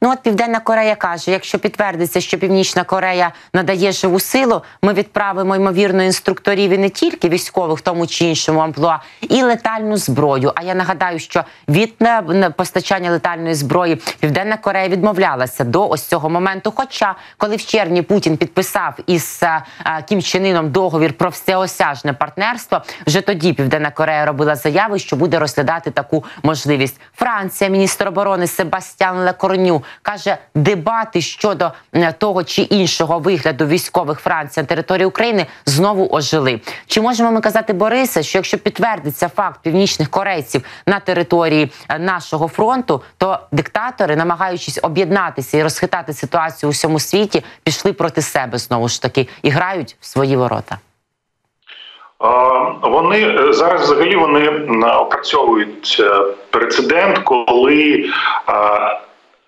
Ну от Південна Корея каже: якщо підтвердиться, що Північна Корея надає живу силу, ми відправимо ймовірно інструкторів і не тільки військових, тому чи іншому амплуа, і летальну зброю. А я нагадаю, що від постачання летальної зброї Південна Корея відмовлялася до ось цього моменту. Хоча, коли в червні Путін підписав із а, Кім Чен договір про всеосяжне партнерство, вже тоді Південна Корея робила заяви, що буде розглядати таку можливість. Франція, міністр оборони Себастьян Лекорню каже, дебати щодо того чи іншого вигляду військових Франції на території України знову ожили. Чи можемо ми казати, Борисе, що якщо підтвердиться факт північних корейців на території е, нашого фронту, то диктатори, намагаючись об'єднатися і розхитати ситуацію у всьому світі, пішли проти себе знову ж таки і грають в свої ворота? Вони е, зараз взагалі вони опрацьовують е, прецедент, коли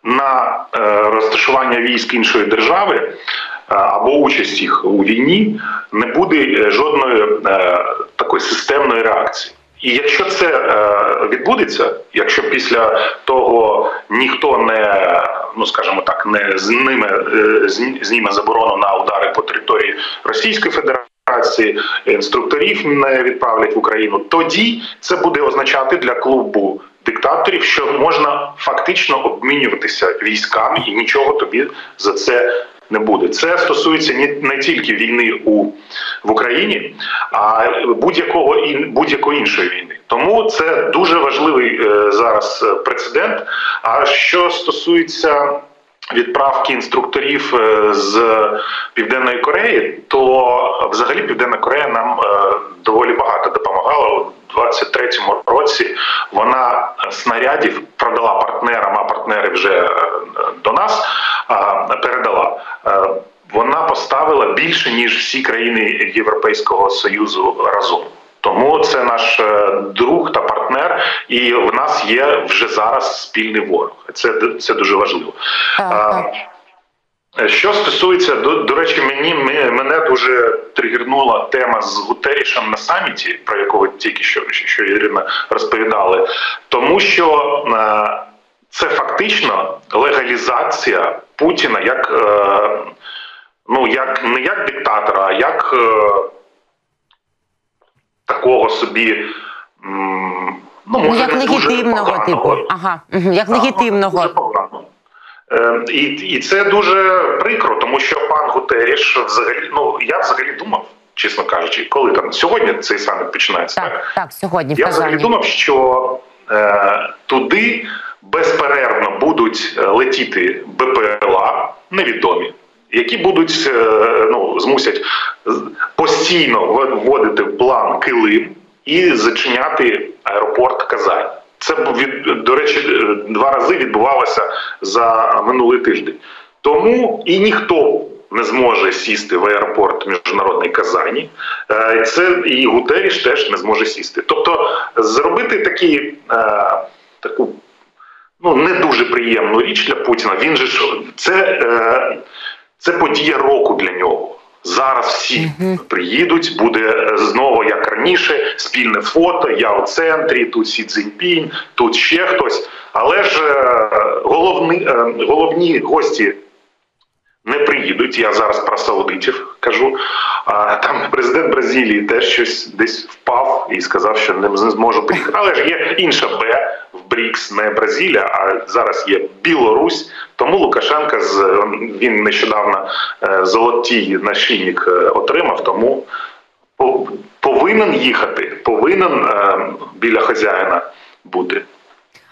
на е, розташування військ іншої держави е, або участь їх у війні не буде е, жодної такої системної реакції. І якщо це відбудеться, якщо після того ніхто не ну скажімо так, не зніме зніме заборону на удари по території Російської Федерації, інструкторів не відправлять в Україну, тоді це буде означати для клубу диктаторів, що можна фактично обмінюватися військами, і нічого тобі за це не буде. Це стосується не тільки війни у в Україні, а будь-якого будь-якої іншої війни. Тому це дуже важливий е, зараз прецедент. А що стосується Відправки інструкторів е, з південної Кореї, то взагалі Південна Корея нам е, доволі багато допомагала у 23-му році вона снарядів продала партнерам, а партнери вже е, до нас передала. Е, вона поставила більше ніж всі країни Європейського союзу разом. Тому це наш е, друг та партнер, і в нас є вже зараз спільний ворог. Це це дуже важливо. Так, що стосується до до речі, мені мене дуже тригернула тема з Гутерішем на саміті, про якого тільки що що Ірина розповідали, тому що е, це фактично легалізація Путіна як е, ну як не як диктатора, а як е, такого собі. Ну, може, як легітимного типу. Ага, як легітимного. Ем, і і це дуже прикро, тому що пан Гутеріш взагалі ну я взагалі думав, чесно кажучи, коли там сьогодні цей саміт починається. Так, так, сьогодні я взагалі думав, що е, туди безперервно будуть е, летіти БПЛА невідомі, які будуть е, ну змусять постійно вводити в план Килим і зачиняти аеропорт Казань. Це від до речі, два рази відбувалося за минулий тиждень. Тому і ніхто не зможе сісти в аеропорт міжнародний Казані. Е, це і Гутеріш теж не зможе сісти. Тобто, зробити такі е, таку ну не дуже приємну річ для Путіна. Він же це, е, це подія року для нього. Зараз всі приїдуть, буде знову як раніше, спільне фото. Я у центрі, тут Сі Цзіньпінь, тут ще хтось. Але ж е, головні, е, головні гості не приїдуть. Я зараз про саудитів кажу. А там президент Бразилії теж щось десь впав і сказав, що не зможу приїхати. Але ж є інша Б в Брікс, не Бразилія, а зараз є Білорусь. Тому Лукашенка з він нещодавно е, золотій нашийник отримав. Тому повинен їхати, повинен е, біля хазяїна бути.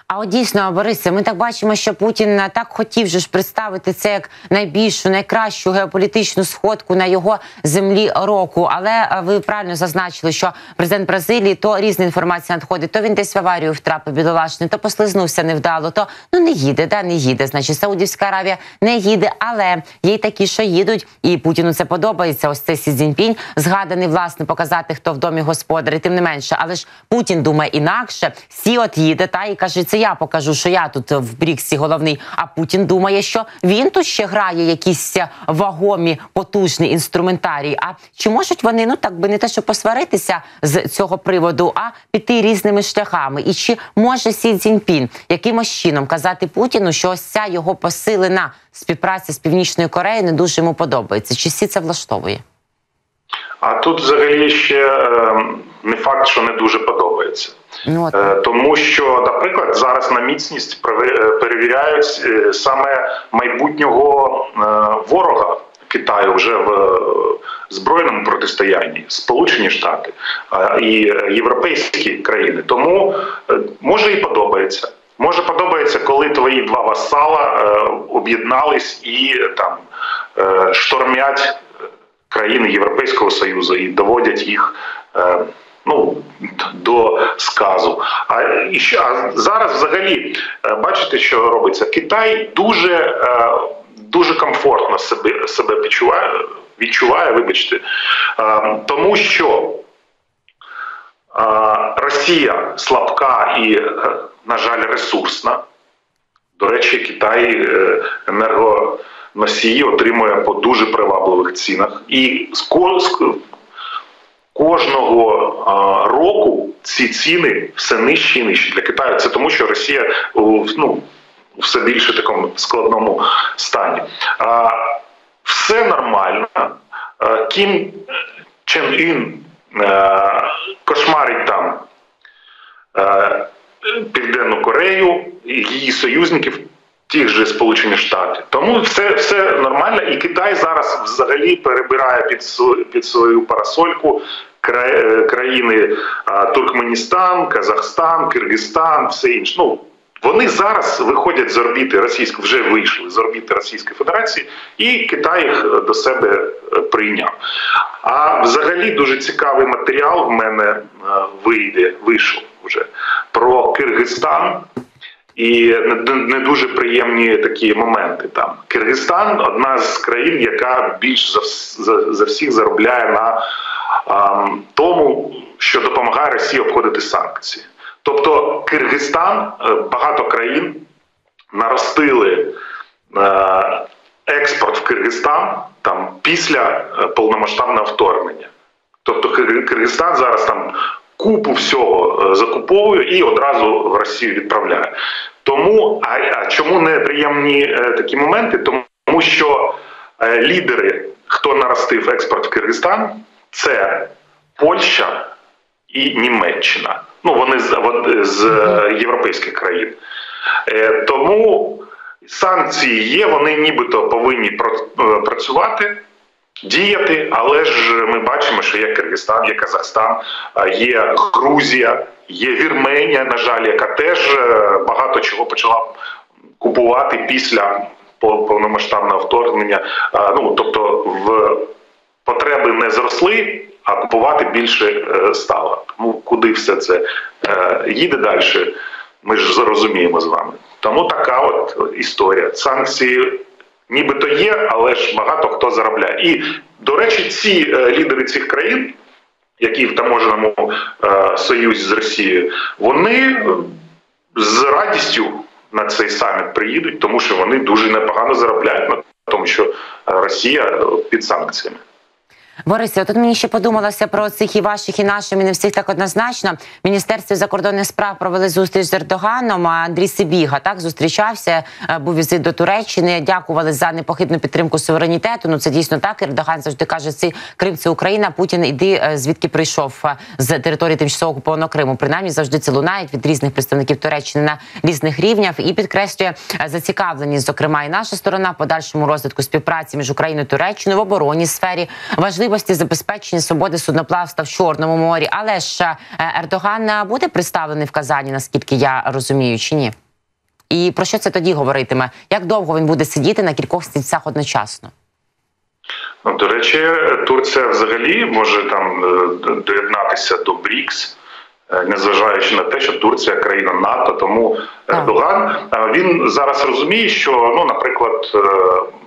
А от дійсно, Борисе, ми так бачимо, що Путін так хотів же ж представити це як найбільшу, найкращу геополітичну сходку на його землі року. Але е, ви правильно зазначили, що президент Бразилії то різна інформація надходить. То він десь в аварію втрапив бідолашний, то послизнувся невдало, то ну не їде, да не їде. Значить, Саудівська Аравія не їде, але є й такі, що їдуть, і Путіну це подобається. Ось цей Сі Цзіньпінь, згаданий власне показати, хто в домі господар. Тим не менше, але ж Путін думає інакше. Сі от їде та і каже, це це я покажу, що я тут в Бріксі головний. А Путін думає, що він тут ще грає якісь вагомі потужні інструментарії. А чи можуть вони ну так би не те, що посваритися з цього приводу, а піти різними шляхами? І чи може Сі Цзіньпін якимось чином казати Путіну, що ось ця його посилена співпраця з північною Кореєю не дуже йому подобається? Чи Сі це влаштовує? А тут взагалі ще е, не факт, що не дуже подобається. Ну, от. Е, Тому що, наприклад, зараз на міцність е, перевіряють е, саме майбутнього е, ворога Китаю вже в е, збройному протистоянні Сполучені Штати е, і європейські країни. Тому е, може і подобається. Може подобається, коли твої два васала е, об'єднались і там е, штормять країни Європейського Союзу і доводять їх е, ну, до сказу. А, і що, а зараз взагалі е, бачите, що робиться? Китай дуже, е, дуже комфортно себе, себе відчуває, відчуває, вибачте, е, тому що Росія слабка і, на жаль, ресурсна. До речі, Китай енергоносії отримує по дуже привабливих цінах. І кожного року ці ціни все нижчі і нижчі для Китаю. Це тому, що Росія ну, все більше такому складному стані. А, все нормально. Кім Чен Ін кошмарить там Південну Корею її союзників, тих же Сполучені Штати. Тому все, все нормально, і Китай зараз взагалі перебирає під під свою парасольку країни Туркменістан, Казахстан, Киргизстан, все інше. Ну, вони зараз виходять з орбіти російської, вже вийшли з орбіти Російської Федерації, і Китай їх е, до себе е, прийняв. А взагалі дуже цікавий матеріал в мене е, вийде, вийшов вже про Киргизстан. І не, дуже приємні такі моменти там. Киргизстан одна з країн, яка більш за, за, всіх заробляє на тому, що допомагає Росії обходити санкції. Тобто Киргизстан, е, багато країн наростили е, експорт в Киргизстан там після е, повномасштабного вторгнення. Тобто Киргизстан зараз там купу всього закуповує і одразу в Росію відправляє. Тому а, а чому неприємні такі моменти? Тому що лідери, хто наростив експорт в Киргизстан, це Польща і Німеччина. Ну вони з, з європейських країн. Е, тому санкції є, вони нібито повинні е, працювати діяти, але ж ми бачимо, що є Киргизстан, є Казахстан, є Грузія, є Вірменія, на жаль, яка теж е, багато чого почала купувати після повномасштабного вторгнення. Ну тобто, в потреби не зросли, а купувати більше е, стало. Тому куди все це е, їде далі? Ми ж зрозуміємо з вами. Тому така от історія. Санкції нібито є, але ж багато хто заробляє. І, до речі, ці е, лідери цих країн, які в таможеному союзі з Росією, вони з радістю на цей саміт приїдуть, тому що вони дуже непогано заробляють на тому, що Росія під санкціями. Борисе, тут мені ще подумалося про цих і ваших, і наших, і не всіх так однозначно. В Міністерстві закордонних справ провели зустріч з Ердоганом. Андрій Сибіга так зустрічався. е, Був візит до Туреччини. Дякували за непохитну підтримку суверенітету. Ну це дійсно так. Ердоган завжди каже, це Крим це Україна. Путін іди е, звідки прийшов е, з території тимчасово окупованого Криму. Принаймні завжди це лунають від різних представників Туреччини на різних рівнях і підкреслює зацікавленість, зокрема, і наша сторона в подальшому розвитку співпраці між Україною і Туреччиною в оборонній сфері, важливості забезпечення свободи судноплавства в Чорному морі. Але ж е, Ердоган е, буде представлений в Казані, наскільки я розумію, чи ні? І про що це тоді говоритиме? Як довго він буде сидіти на кількох стільцях одночасно? Ну, до речі, Турція взагалі може там е, доєднатися до БРІКС, незважаючи на те, що Турція країна НАТО. Тому Ердоган він зараз розуміє, що ну, наприклад,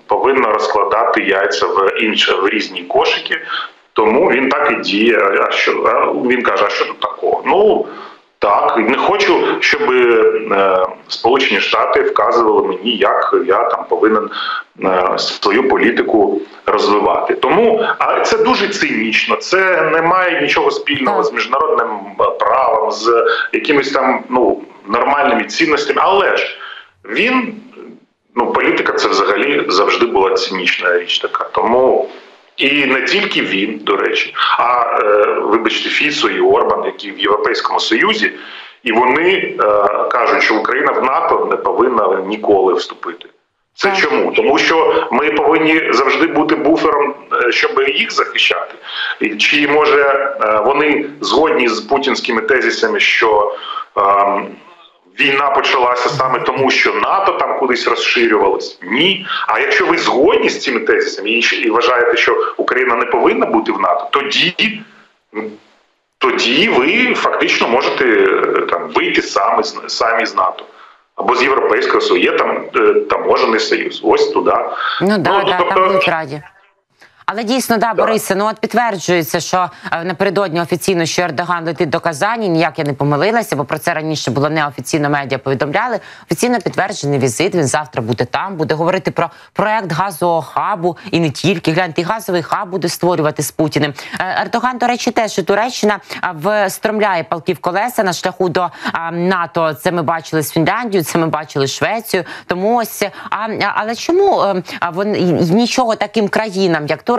повинно розкладати яйця в інші в різні кошики. Тому він так і діє. А що він каже, а що тут такого? Ну Так, не хочу, щоб е, Сполучені Штати вказували мені, як я там повинен е, свою політику розвивати. Тому а це дуже цинічно. Це не має нічого спільного з міжнародним правом, з якимись там ну нормальними цінностями. Але ж він ну політика, це взагалі завжди була цинічна річ така. Тому. І не тільки він, до речі, а е, вибачте, Фіцо і Орбан, які в Європейському Союзі, і вони е, кажуть, що Україна в НАТО не повинна ніколи вступити. Це чому? Тому що ми повинні завжди бути буфером, е, щоб їх захищати. Чи може е, вони згодні з путінськими тезисами, що ем, війна почалася саме тому, що НАТО там кудись розширювалось? Ні. А якщо ви згодні з цими тезисами і, вважаєте, що Україна не повинна бути в НАТО, тоді. Тоді ви фактично можете е, там вийти самі самі з НАТО або з Європейського Союзу. Є там е, таможений союз. Ось туди. Ну да, да, тобто- там будуть раді. Але дійсно, да, Борисе, ну от підтверджується, що е, напередодні офіційно, що Ердоган летить до Казані, ніяк я не помилилася, бо про це раніше було неофіційно медіа повідомляли. Офіційно підтверджений візит. Він завтра буде там, буде говорити про проект газового хабу і не тільки. Гляньте, і газовий хаб буде створювати з Путіним. Е, Ердоган, до речі, теж що Туреччина встромляє палки в колеса на шляху до НАТО. Це ми бачили з Фінляндією, це ми бачили з Швецією. Тому ось а, але чому е, а, вон і- і нічого таким країнам, як Туреччина,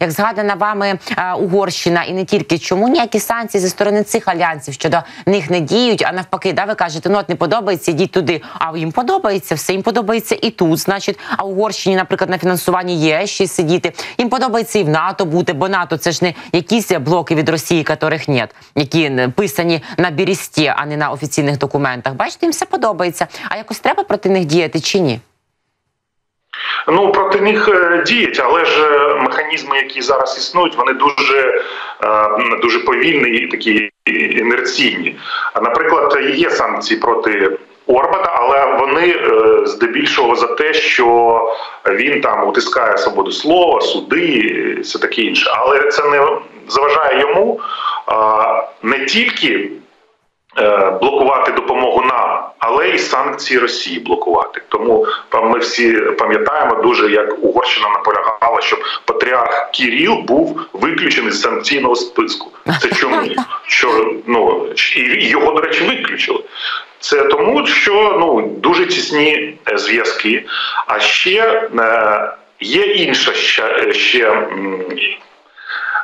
як згадана вами е, Угорщина, і не тільки чому ніякі санкції зі сторони цих альянсів щодо них не діють, а навпаки, да, ви кажете, ну от не подобається, йдіть туди. А їм подобається все, їм подобається і тут. Значить, а Угорщині, наприклад, на фінансуванні ЄС ще сидіти. Їм подобається і в НАТО бути, бо НАТО це ж не якісь блоки від Росії, яких нет, які писані на бірісті, а не на офіційних документах. Бачите, їм все подобається. А якось треба проти них діяти чи ні? Ну проти них е, діють, але ж е, механізми, які зараз існують, вони дуже, е, дуже повільні і такі інерційні. Наприклад, є санкції проти. Орбана, але вони здебільшого за те, що він там утискає свободу слова, суди, все таке інше. Але це не заважає йому не тільки блокувати допомогу нам, але й санкції Росії блокувати. Тому ми всі пам'ятаємо дуже, як Угорщина наполягала, щоб патріарх Кіріл був виключений з санкційного списку. Це чому? Що ну і його, до речі, виключили. Це тому, що ну дуже тісні е, зв'язки. А ще е, є інша ще, ще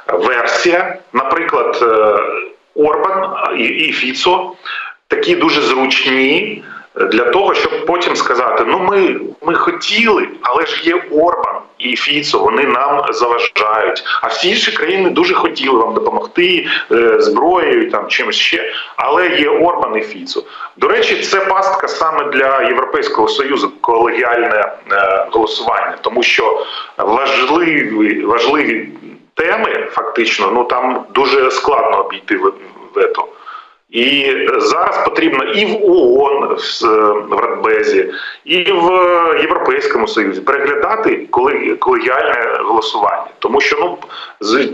версія. Наприклад, е, Орбан і, і Фіцо такі дуже зручні для того, щоб потім сказати: ну ми, ми хотіли, але ж є Орбан і Фіцо, вони нам заважають. А всі інші країни дуже хотіли вам допомогти е, зброєю там чимось ще. Але є Орбан і Фіцо. До речі, це пастка саме для Європейського союзу колегіальне е, голосування, тому що важливі важливі теми, фактично, ну там дуже складно обійти вето. І зараз потрібно і в ООН в, в Радбезі, і в Європейському Союзі переглядати колегіальне голосування, тому що ну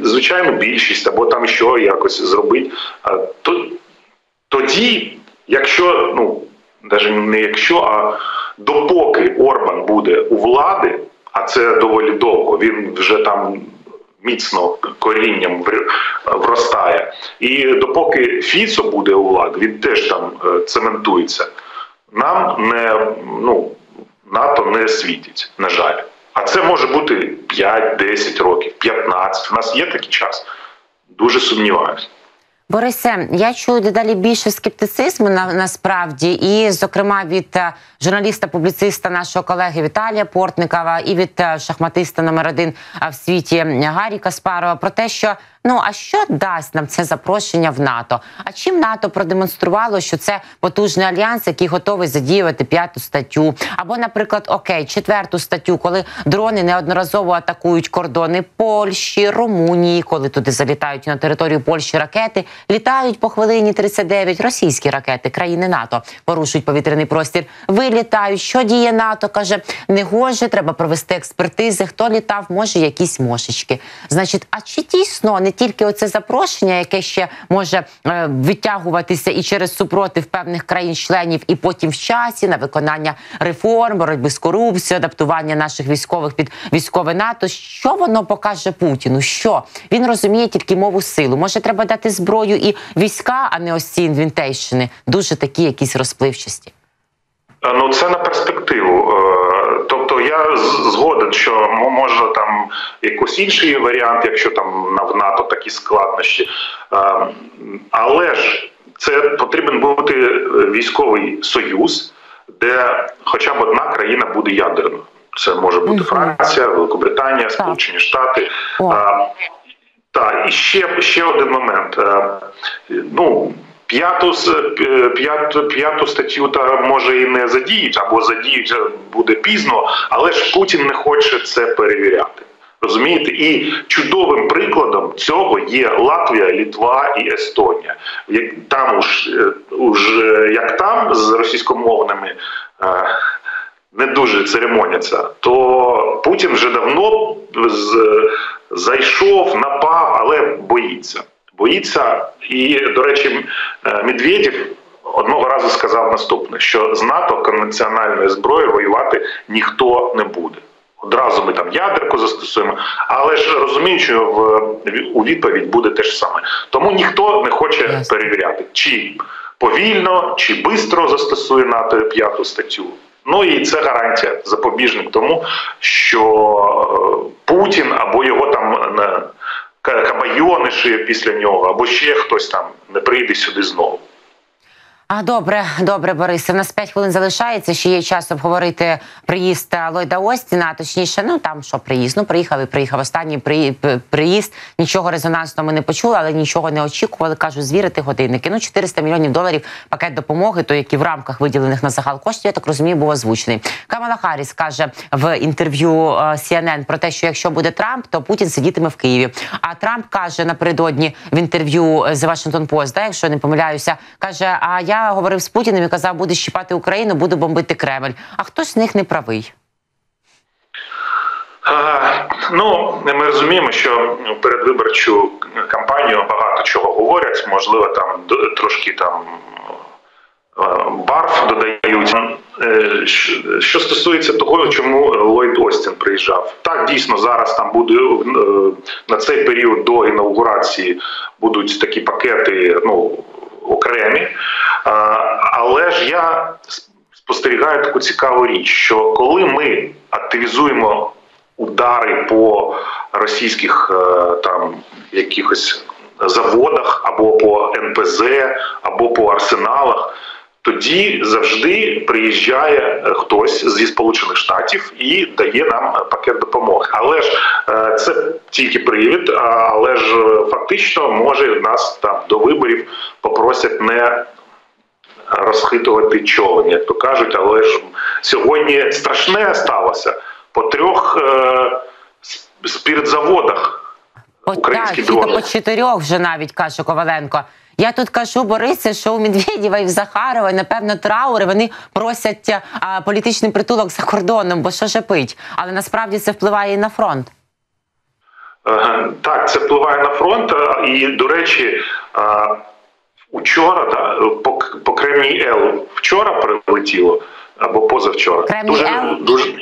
звичайно більшість або там що якось зробити. То тоді, якщо ну навіть не якщо, а допоки Орбан буде у влади, а це доволі довго, він вже там міцно корінням вр- вростає. І допоки Фіцо буде у владі, він теж там е, цементується. Нам не ну НАТО не світить, на жаль. А це може бути 5, 10 років, 15. У нас є такий час. Дуже сумніваюся. Борисе, я чую дедалі більше скептицизму на насправді, і, зокрема, від е, журналіста-публіциста нашого колеги Віталія Портникова і від е, шахматиста номер один в світі Гаррі Каспарова про те, що ну а що дасть нам це запрошення в НАТО? А чим НАТО продемонструвало, що це потужний альянс, який готовий задіювати п'яту статтю, або, наприклад, окей, четверту статтю, коли дрони неодноразово атакують кордони Польщі, Румунії, коли туди залітають на територію Польщі ракети, літають по хвилині 39 російські ракети країни НАТО порушують повітряний простір. Вилітають. Що діє НАТО? каже не гоже, треба провести експертизи. Хто літав, може якісь мошечки. Значить, а чи дійсно не тільки оце запрошення, яке ще може е, витягуватися і через супротив певних країн-членів, і потім в часі на виконання реформ, боротьби з корупцією, адаптування наших військових під військове НАТО. Що воно покаже Путіну? Що він розуміє тільки мову силу? Може, треба дати зброю і війська, а не ось ці інвінтейшини, дуже такі якісь розпливчасті. Е, Ну, це на перспективу. Е, Тобто я згоден, що може там якийсь інший варіант, якщо там в НАТО такі складнощі. Е, Але ж це потрібен бути військовий союз, де хоча б одна країна буде ядерною. Це може бути Франція, Великобританія, Сполучені Штати. Так, і ще, ще один момент. Е, Ну, п'яту, п'яту, п'яту статтю та може і не задіють, або задіють е, буде пізно, але ж Путін не хоче це перевіряти. Розумієте? І чудовим прикладом цього є Латвія, Літва і Естонія. Як там уж, е, уж як там з російськомовними не дуже церемоняться, то Путін вже давно зайшов, напав, але боїться. Боїться, і, до речі, е, Медведєв одного разу сказав наступне: що з НАТО конвенціональною зброєю воювати ніхто не буде. Одразу ми там ядерку застосуємо, але ж розуміють, що в, у відповідь буде те ж саме. Тому ніхто не хоче перевіряти, чи повільно, чи швидко застосує НАТО п'яту статтю. Ну і це гарантія, запобіжник тому, що е, Путін або його там е, ка- кабайониші після нього, або ще хтось там не прийде сюди знову. А добре, добре, Борисе. У нас 5 хвилин залишається. Ще є час обговорити приїзд е, Ллойда Остіна. Точніше, ну там що приїзд. Ну приїхав і приїхав. Останній при, приїзд. Нічого резонансного ми не почули, але нічого не очікували. Кажу, звірити годинники. Ну 400 мільйонів доларів пакет допомоги, то які в рамках виділених на загал коштів, я так розумію, був озвучений. Камала Харріс каже в інтерв'ю е, CNN про те, що якщо буде Трамп, то Путін сидітиме в Києві. А Трамп каже напередодні в інтерв'ю The Washington Post, да, якщо не помиляюся, каже: А я говорив з Путіним і казав, буде щіпати Україну, буду бомбити Кремль. А хтось з них не правий. Ну, ми розуміємо, що передвиборчу кампанію багато чого говорять. Можливо, там трошки там е, барв додають. Е, що- Що стосується того, чому Ллойд Остін приїжджав, так дійсно зараз там буде е, на цей період до інаугурації будуть такі пакети, ну окремі. Але ж я спостерігаю таку цікаву річ, що коли ми активізуємо удари по російських е, там якихось заводах або по НПЗ, або по арсеналах. Тоді завжди приїжджає е, хтось зі Сполучених Штатів і дає нам е, пакет допомоги. Але ж е, це тільки привід, але ж фактично може нас там до виборів попросять не розхитувати човен, як то кажуть. Але ж сьогодні страшне сталося по трьох сп- спіртзаводах. Українські так, по чотирьох вже навіть каже Коваленко. Я тут кажу Борисе, що у Медведєва і в Захарова, і, напевно, траури вони просять а, політичний притулок за кордоном, бо що же пить. Але насправді це впливає і на фронт. Е, Так, це впливає на фронт. е, І, до речі, е, учора по, по Кремній Л вчора прилетіло або позавчора. Кремній дуже, Л? дуже,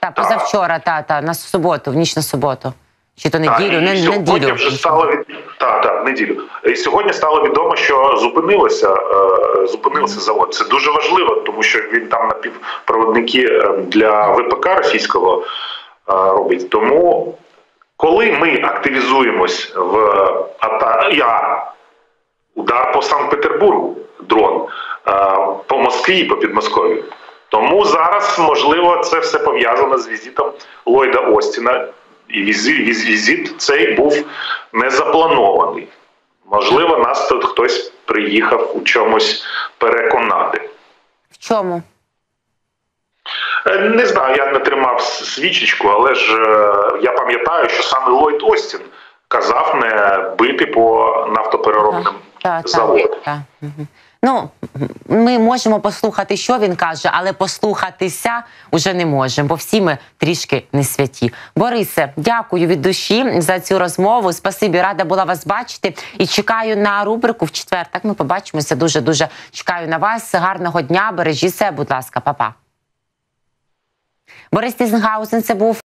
Та позавчора, та та на суботу, в ніч на суботу. Чи то неділю, не сьогодні неділю. вже стало від так, так, неділю. І сьогодні стало відомо, що зупинилося, е, зупинився завод. Це дуже важливо, тому що він там напівпроводники е, для ВПК російського е, робить. Тому, коли ми активізуємось в ата... я удар по Санкт-Петербургу, дрон по Москві, по Підмосков'ю. Тому зараз, можливо, це все пов'язано з візитом Ллойда Остіна. І візит, візит цей був не запланований. Можливо, нас тут хтось приїхав у чомусь переконати. В чому? Е, Не знаю, я не тримав свічечку, але ж е, я пам'ятаю, що саме Ллойд Остін казав не бити по нафтопереробним та, та, завод. та. Мгм. Ну, ми можемо послухати, що він каже, але послухатися вже не можемо, бо всі ми трішки не святі. Борисе, дякую від душі за цю розмову. Спасибі, рада була вас бачити і чекаю на рубрику в четвер. Так ми побачимося. Дуже дуже чекаю на вас. Гарного дня. Бережіть себе, будь ласка, Па-па. Борис Тізенгаузен, це був